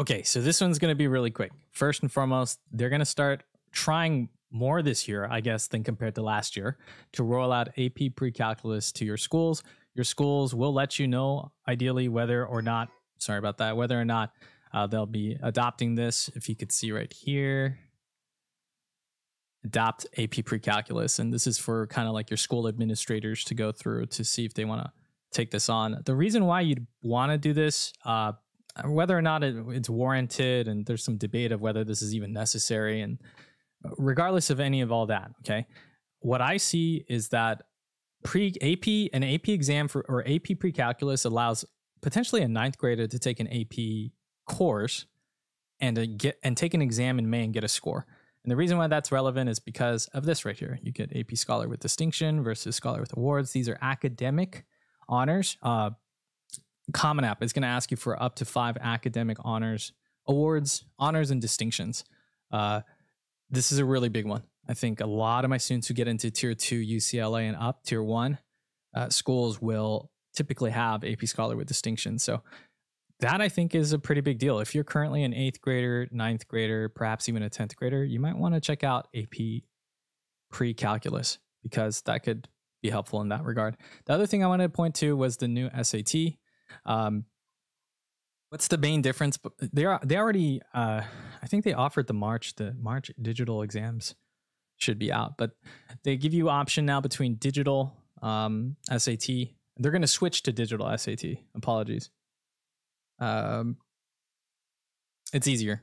Okay, so this one's going to be really quick. First and foremost, they're going to start trying more this year, I guess, than compared to last year, to roll out AP pre-calculus to your schools. Your schools will let you know, ideally, whether or not, sorry about that, whether or not uh, they'll be adopting this. If you could see right here, adopt AP pre-calculus, and this is for kind of like your school administrators to go through to see if they want to take this on. The reason why you'd want to do this, uh, Uh, whether or not it, it's warranted, and there's some debate of whether this is even necessary, and uh, regardless of any of all that, okay, what I see is that pre AP an AP exam for or AP pre-calculus allows potentially a ninth grader to take an AP course and uh, get and take an exam in May and get a score. And the reason why that's relevant is because of this right here. You get AP Scholar with Distinction versus Scholar with Awards. These are academic honors. Uh, Common App is going to ask you for up to five academic honors, awards, honors, and distinctions. Uh, this is a really big one. I think a lot of my students who get into tier two UCLA and up, tier one uh, schools will typically have AP Scholar with distinction. So that I think is a pretty big deal. If you're currently an eighth grader, ninth grader, perhaps even a 10th grader, you might want to check out AP pre calculus because that could be helpful in that regard. The other thing I wanted to point to was the new SAT. Um, what's the main difference? But they are they already uh, I think they offered the March the March digital exams should be out, but they give you option now between digital um, SAT. They're going to switch to digital SAT. Apologies. Um, it's easier.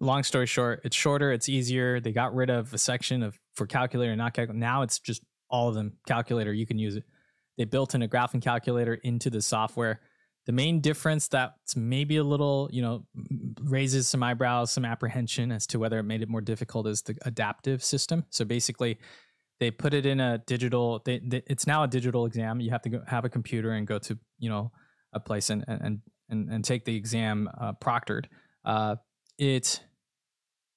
Long story short, it's shorter, it's easier. They got rid of a section of for calculator and not calculator. Now it's just all of them calculator. You can use it. They built in a graphing calculator into the software. The main difference that's maybe a little, you know, raises some eyebrows, some apprehension as to whether it made it more difficult is the adaptive system. So basically, they put it in a digital. They, they, it's now a digital exam. You have to go, have a computer and go to, you know, a place and and and, and take the exam uh, proctored. Uh, it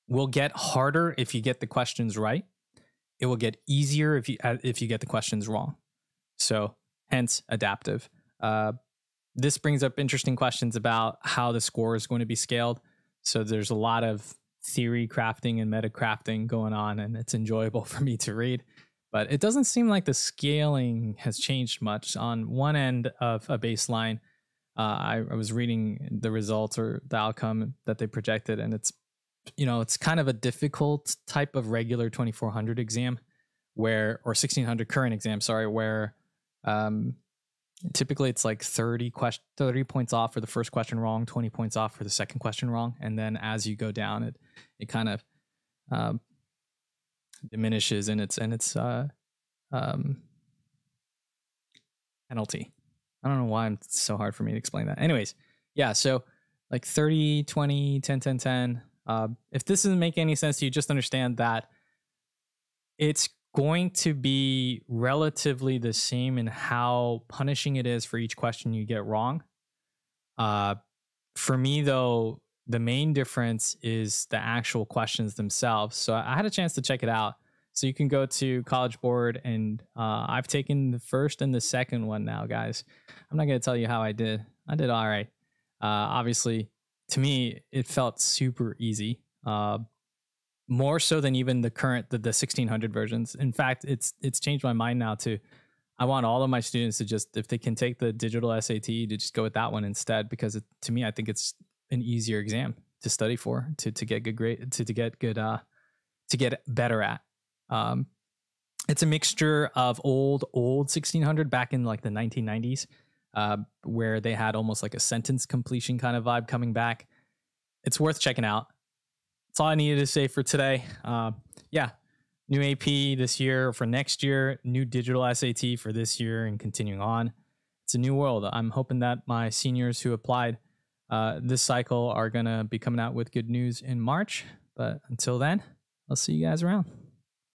will get harder if you get the questions right. It will get easier if you uh, if you get the questions wrong. So hence adaptive. Uh, this brings up interesting questions about how the score is going to be scaled. So there's a lot of theory crafting and meta crafting going on, and it's enjoyable for me to read. But it doesn't seem like the scaling has changed much. On one end of a baseline, uh, I, I was reading the results or the outcome that they projected, and it's you know it's kind of a difficult type of regular 2400 exam where or 1600 current exam sorry where um, typically it's like 30 question 30 points off for the first question wrong 20 points off for the second question wrong and then as you go down it it kind of um, diminishes in its in its uh, um, penalty I don't know why it's so hard for me to explain that. Anyways, yeah, so like 30, 20, 10, 10, 10. Uh, if this doesn't make any sense to you, just understand that it's going to be relatively the same in how punishing it is for each question you get wrong. Uh, for me, though, the main difference is the actual questions themselves. So I had a chance to check it out. So you can go to College Board, and uh, I've taken the first and the second one now, guys. I'm not going to tell you how I did. I did all right. Uh, obviously, to me, it felt super easy. Uh, more so than even the current the, the 1600 versions. In fact, it's it's changed my mind now to I want all of my students to just if they can take the digital SAT to just go with that one instead because it, to me I think it's an easier exam to study for to to get good grade to to get good uh to get better at. Um, it's a mixture of old old 1600 back in like the 1990s uh, where they had almost like a sentence completion kind of vibe coming back. It's worth checking out. That's all I needed to say for today. Uh, yeah, new AP this year for next year, new digital SAT for this year and continuing on. It's a new world. I'm hoping that my seniors who applied uh, this cycle are going to be coming out with good news in March. But until then, I'll see you guys around.